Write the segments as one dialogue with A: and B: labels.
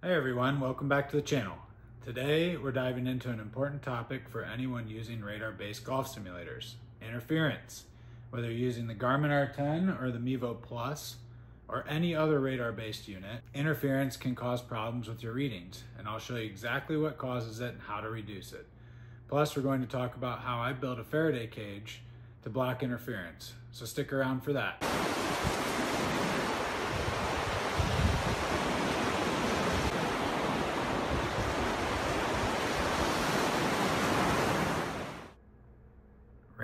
A: Hey everyone, welcome back to the channel. Today we're diving into an important topic for anyone using radar-based golf simulators, interference. Whether you're using the Garmin R10 or the Mevo Plus or any other radar-based unit, interference can cause problems with your readings and I'll show you exactly what causes it and how to reduce it. Plus we're going to talk about how I built a Faraday cage to block interference, so stick around for that.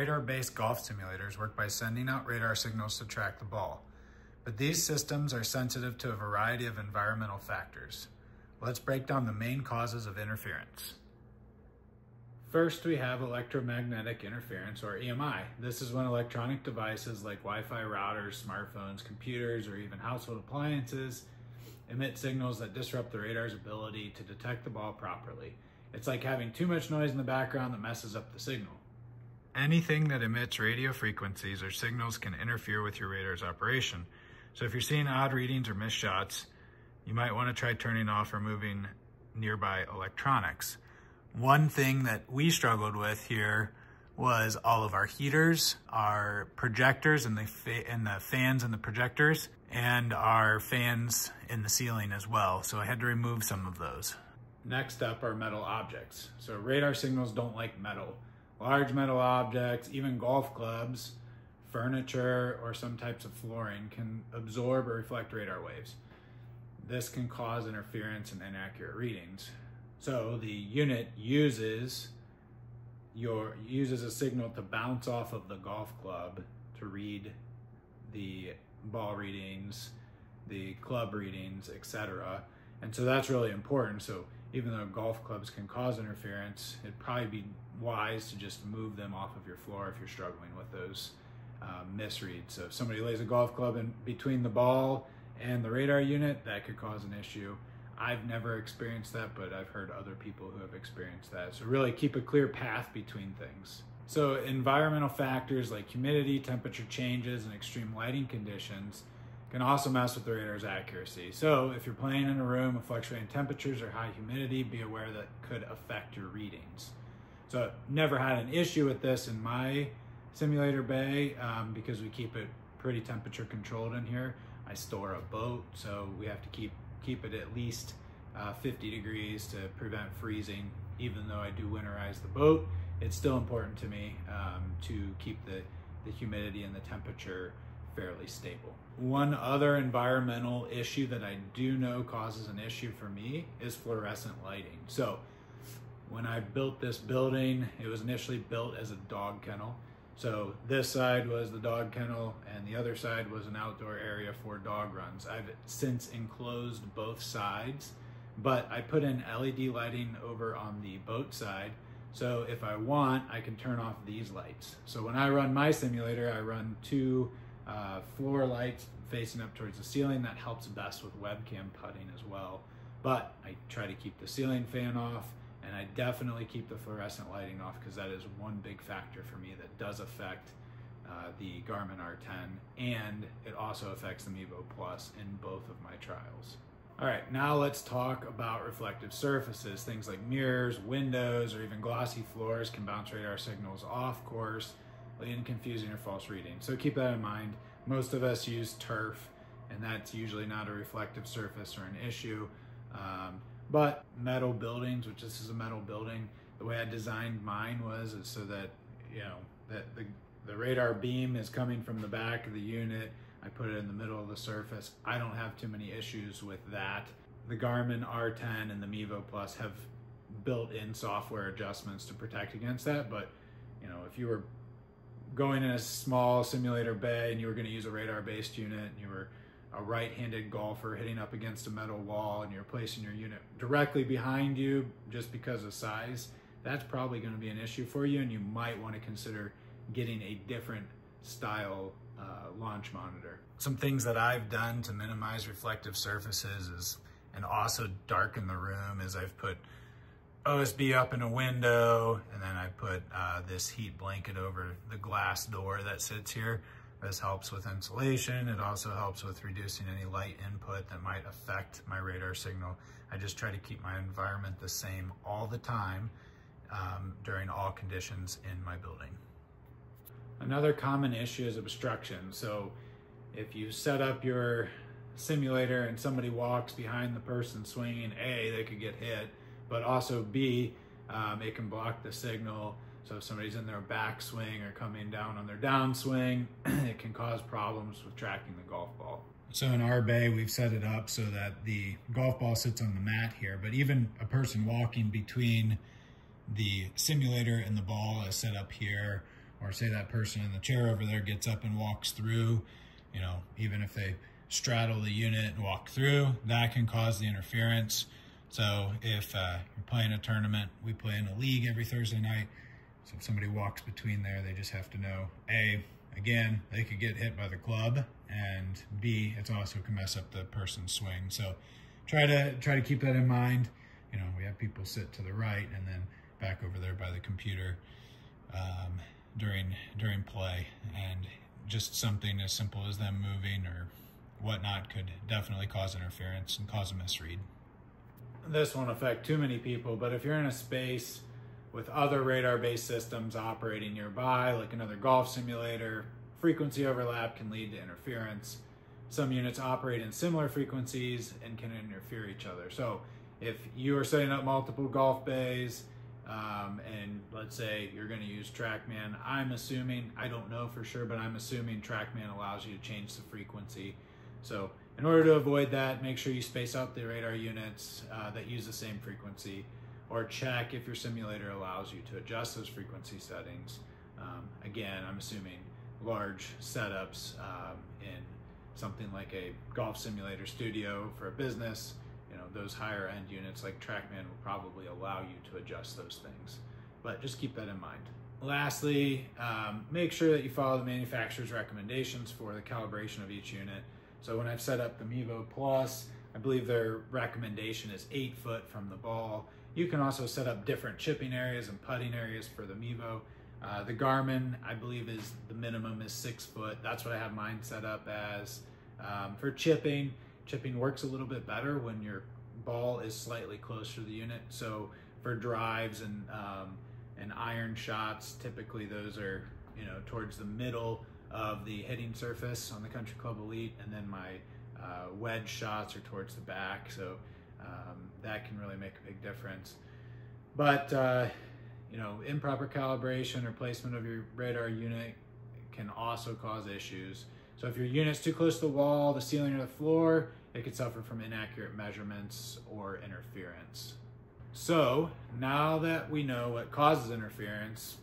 A: Radar-based golf simulators work by sending out radar signals to track the ball, but these systems are sensitive to a variety of environmental factors. Let's break down the main causes of interference. First, we have electromagnetic interference, or EMI. This is when electronic devices like Wi-Fi routers, smartphones, computers, or even household appliances emit signals that disrupt the radar's ability to detect the ball properly. It's like having too much noise in the background that messes up the signal. Anything that emits radio frequencies or signals can interfere with your radar's operation. So if you're seeing odd readings or missed shots, you might want to try turning off or moving nearby electronics. One thing that we struggled with here was all of our heaters, our projectors and the, and the fans and the projectors, and our fans in the ceiling as well. So I had to remove some of those. Next up are metal objects. So radar signals don't like metal large metal objects, even golf clubs, furniture, or some types of flooring can absorb or reflect radar waves. This can cause interference and inaccurate readings. So the unit uses your uses a signal to bounce off of the golf club to read the ball readings, the club readings, etc. And so that's really important. So even though golf clubs can cause interference, it'd probably be wise to just move them off of your floor if you're struggling with those uh, misreads. So if somebody lays a golf club in between the ball and the radar unit, that could cause an issue. I've never experienced that, but I've heard other people who have experienced that. So really keep a clear path between things. So environmental factors like humidity, temperature changes, and extreme lighting conditions can also mess with the radar's accuracy. So if you're playing in a room with fluctuating temperatures or high humidity, be aware that could affect your readings. So never had an issue with this in my simulator bay um, because we keep it pretty temperature controlled in here. I store a boat, so we have to keep keep it at least uh, 50 degrees to prevent freezing. Even though I do winterize the boat, it's still important to me um, to keep the, the humidity and the temperature fairly stable. One other environmental issue that I do know causes an issue for me is fluorescent lighting. So when I built this building, it was initially built as a dog kennel. So this side was the dog kennel and the other side was an outdoor area for dog runs. I've since enclosed both sides, but I put in LED lighting over on the boat side. So if I want, I can turn off these lights. So when I run my simulator, I run two uh, floor lights facing up towards the ceiling. That helps best with webcam putting as well. But I try to keep the ceiling fan off and I definitely keep the fluorescent lighting off because that is one big factor for me that does affect uh, the Garmin R10 and it also affects the Mevo Plus in both of my trials. All right, now let's talk about reflective surfaces. Things like mirrors, windows, or even glossy floors can bounce radar signals off course, to confusing or false reading. So keep that in mind. Most of us use turf, and that's usually not a reflective surface or an issue. Um, but metal buildings, which this is a metal building, the way I designed mine was so that, you know, that the, the radar beam is coming from the back of the unit. I put it in the middle of the surface. I don't have too many issues with that. The Garmin R10 and the Mevo Plus have built-in software adjustments to protect against that. But, you know, if you were going in a small simulator bay and you were going to use a radar-based unit and you were a right-handed golfer hitting up against a metal wall and you're placing your unit directly behind you just because of size, that's probably going to be an issue for you and you might want to consider getting a different style uh, launch monitor. Some things that I've done to minimize reflective surfaces is, and also darken the room is I've put OSB up in a window and then I put uh, this heat blanket over the glass door that sits here This helps with insulation. It also helps with reducing any light input that might affect my radar signal. I just try to keep my environment the same all the time um, during all conditions in my building. Another common issue is obstruction. So if you set up your simulator and somebody walks behind the person swinging, A, they could get hit, but also B, um, it can block the signal. So if somebody's in their backswing or coming down on their downswing, it can cause problems with tracking the golf ball. So in our bay, we've set it up so that the golf ball sits on the mat here, but even a person walking between the simulator and the ball is set up here, or say that person in the chair over there gets up and walks through, you know, even if they straddle the unit and walk through, that can cause the interference. So if uh, you're playing a tournament, we play in a league every Thursday night. So if somebody walks between there, they just have to know, A, again, they could get hit by the club, and B, it also can mess up the person's swing. So try to try to keep that in mind. You know, we have people sit to the right and then back over there by the computer um, during during play, and just something as simple as them moving or whatnot could definitely cause interference and cause a misread. This won't affect too many people, but if you're in a space with other radar-based systems operating nearby, like another golf simulator, frequency overlap can lead to interference. Some units operate in similar frequencies and can interfere each other. So if you are setting up multiple golf bays, um, and let's say you're going to use TrackMan, I'm assuming, I don't know for sure, but I'm assuming TrackMan allows you to change the frequency. So in order to avoid that, make sure you space out the radar units uh, that use the same frequency or check if your simulator allows you to adjust those frequency settings. Um, again, I'm assuming large setups um, in something like a golf simulator studio for a business, you know, those higher end units like TrackMan will probably allow you to adjust those things. But just keep that in mind. Lastly, um, make sure that you follow the manufacturer's recommendations for the calibration of each unit. So when I've set up the Mevo Plus, I believe their recommendation is eight foot from the ball. You can also set up different chipping areas and putting areas for the Mevo. Uh, the Garmin, I believe, is the minimum is six foot. That's what I have mine set up as. Um, for chipping, chipping works a little bit better when your ball is slightly closer to the unit. So for drives and um, and iron shots, typically those are you know towards the middle of the hitting surface on the Country Club Elite, and then my uh, wedge shots are towards the back. So um, that can really make a big difference. But uh, you know, improper calibration or placement of your radar unit can also cause issues. So if your unit's too close to the wall, the ceiling, or the floor, it could suffer from inaccurate measurements or interference. So now that we know what causes interference,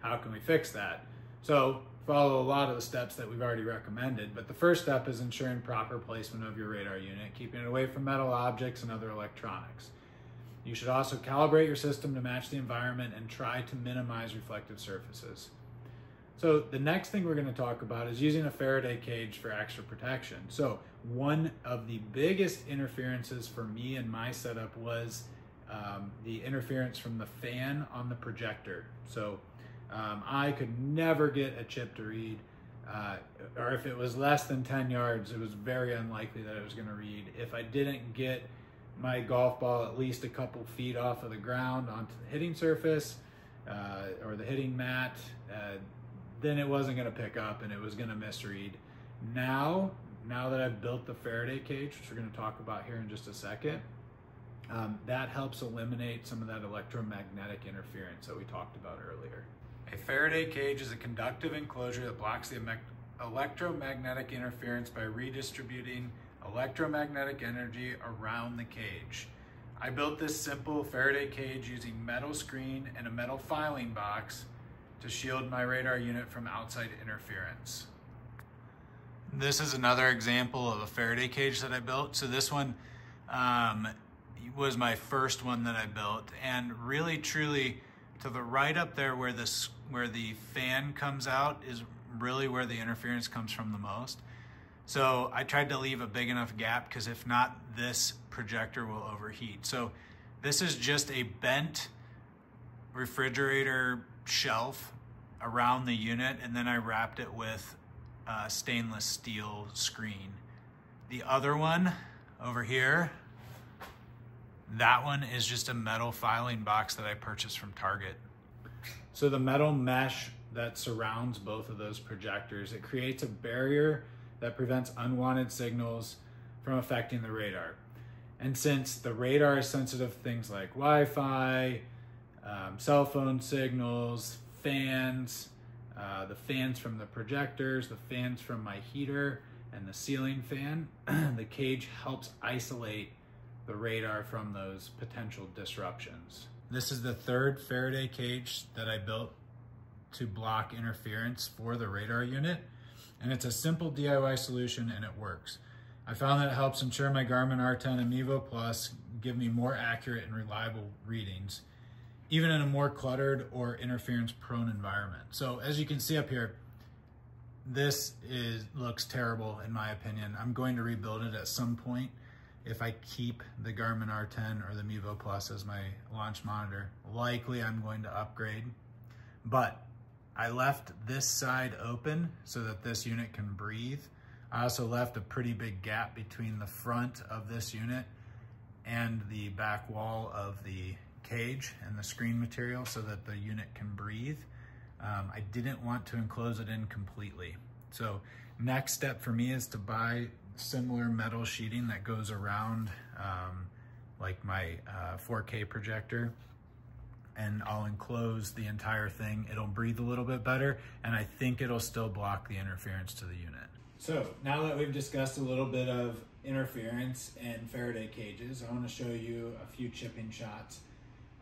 A: how can we fix that? So follow a lot of the steps that we've already recommended, but the first step is ensuring proper placement of your radar unit, keeping it away from metal objects and other electronics. You should also calibrate your system to match the environment and try to minimize reflective surfaces. So the next thing we're going to talk about is using a Faraday cage for extra protection. So one of the biggest interferences for me and my setup was um, the interference from the fan on the projector. So um, I could never get a chip to read, uh, or if it was less than 10 yards, it was very unlikely that I was going to read. If I didn't get my golf ball at least a couple feet off of the ground onto the hitting surface uh, or the hitting mat, uh, then it wasn't going to pick up and it was going to misread. Now, now that I've built the Faraday cage, which we're going to talk about here in just a second, um, that helps eliminate some of that electromagnetic interference that we talked about earlier. A Faraday cage is a conductive enclosure that blocks the electromagnetic interference by redistributing electromagnetic energy around the cage. I built this simple Faraday cage using metal screen and a metal filing box to shield my radar unit from outside interference. This is another example of a Faraday cage that I built. So this one um, was my first one that I built and really truly to the right up there where this where the fan comes out is really where the interference comes from the most. So I tried to leave a big enough gap because if not, this projector will overheat. So this is just a bent refrigerator shelf around the unit and then I wrapped it with uh, stainless steel screen. The other one over here, that one is just a metal filing box that I purchased from Target. So the metal mesh that surrounds both of those projectors, it creates a barrier that prevents unwanted signals from affecting the radar. And since the radar is sensitive to things like Wi-Fi, um, cell phone signals, fans, uh, the fans from the projectors, the fans from my heater, and the ceiling fan, the cage helps isolate the radar from those potential disruptions. This is the third Faraday cage that I built to block interference for the radar unit. And it's a simple DIY solution and it works. I found that it helps ensure my Garmin R10 and Mevo Plus give me more accurate and reliable readings, even in a more cluttered or interference prone environment. So as you can see up here, this is looks terrible in my opinion. I'm going to rebuild it at some point if I keep the Garmin R10 or the Mevo Plus as my launch monitor. Likely I'm going to upgrade, but I left this side open so that this unit can breathe. I also left a pretty big gap between the front of this unit and the back wall of the cage and the screen material so that the unit can breathe. Um, I didn't want to enclose it in completely. So next step for me is to buy similar metal sheeting that goes around um, like my uh, 4K projector and I'll enclose the entire thing. It'll breathe a little bit better and I think it'll still block the interference to the unit. So now that we've discussed a little bit of interference and Faraday cages, I want to show you a few chipping shots.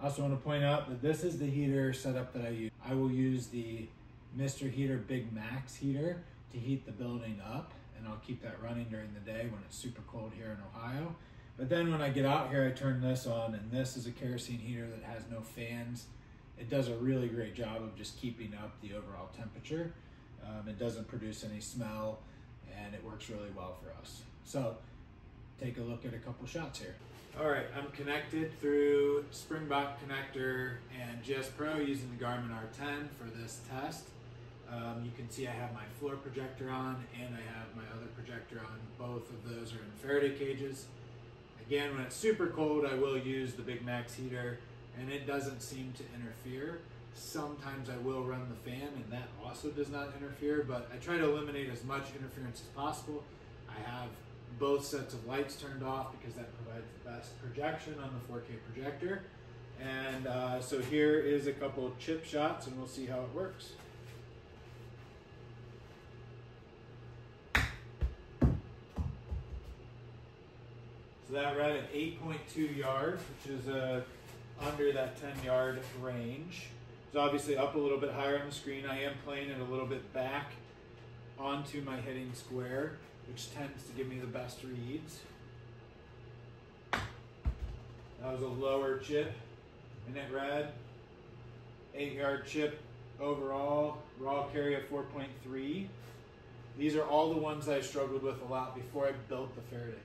A: I also want to point out that this is the heater setup that I use. I will use the Mr. Heater Big Max heater to heat the building up and I'll keep that running during the day when it's super cold here in Ohio. But then when I get out here, I turn this on and this is a kerosene heater that has no fans. It does a really great job of just keeping up the overall temperature. Um, it doesn't produce any smell and it works really well for us. So take a look at a couple shots here. All right, I'm connected through Springbok connector and GS Pro using the Garmin R10 for this test. Um, you can see I have my floor projector on and I have my other projector on. Both of those are in Faraday cages. Again, when it's super cold, I will use the Big Max heater and it doesn't seem to interfere. Sometimes I will run the fan and that also does not interfere, but I try to eliminate as much interference as possible. I have both sets of lights turned off because that provides the best projection on the 4K projector. And uh, so here is a couple chip shots and we'll see how it works. That read at 8.2 yards, which is uh, under that 10 yard range. It's obviously up a little bit higher on the screen. I am playing it a little bit back onto my hitting square, which tends to give me the best reads. That was a lower chip, and it read 8 yard chip overall, raw carry of 4.3. These are all the ones I struggled with a lot before I built the Faraday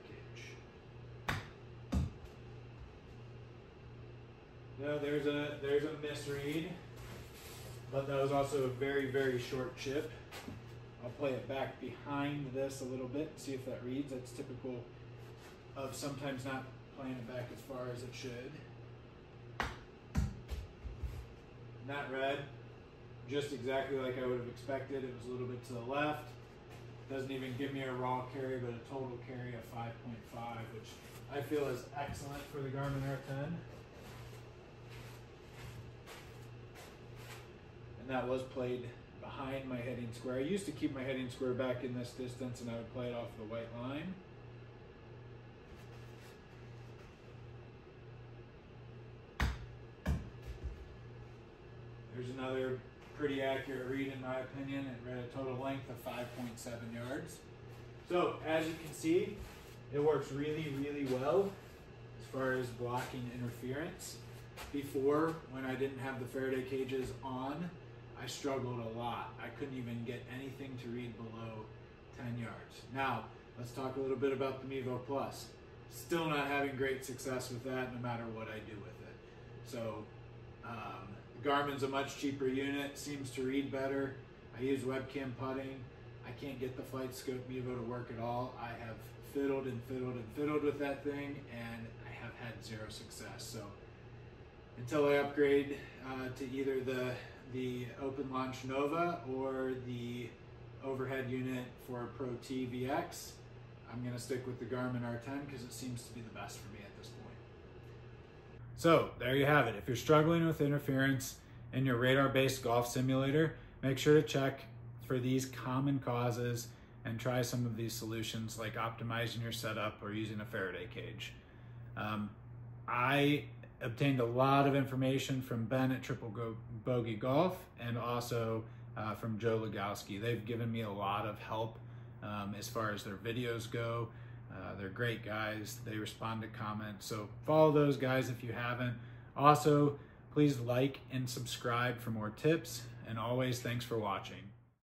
A: No, there's a there's a misread, but that was also a very very short chip. I'll play it back behind this a little bit, see if that reads. That's typical of sometimes not playing it back as far as it should. Not read, just exactly like I would have expected. It was a little bit to the left. Doesn't even give me a raw carry, but a total carry of 5.5, which I feel is excellent for the Garmin R10. And that was played behind my heading square. I used to keep my heading square back in this distance and I would play it off the white line. There's another pretty accurate read in my opinion. It read a total length of 5.7 yards. So as you can see, it works really, really well as far as blocking interference. Before, when I didn't have the Faraday cages on, I struggled a lot. I couldn't even get anything to read below 10 yards. Now, let's talk a little bit about the Mevo Plus. Still not having great success with that no matter what I do with it. So, um, Garmin's a much cheaper unit, seems to read better. I use webcam putting. I can't get the Flight Scope Mevo to work at all. I have fiddled and fiddled and fiddled with that thing and I have had zero success. So until I upgrade uh, to either the, the Open Launch Nova or the overhead unit for Pro T VX, I'm gonna stick with the Garmin R10 because it seems to be the best for me at this point. So there you have it. If you're struggling with interference in your radar-based golf simulator, make sure to check for these common causes and try some of these solutions like optimizing your setup or using a Faraday cage. Um, I obtained a lot of information from Ben at Triple Go Bogey Golf and also uh, from Joe Lagowski. They've given me a lot of help um, as far as their videos go. Uh, they're great guys. They respond to comments. So follow those guys if you haven't. Also, please like and subscribe for more tips. And always, thanks for watching.